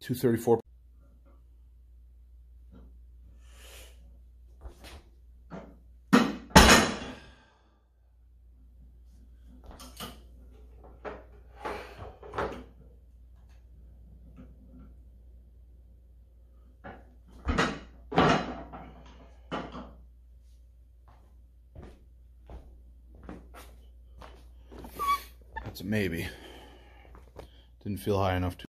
234. That's a maybe. Didn't feel high enough to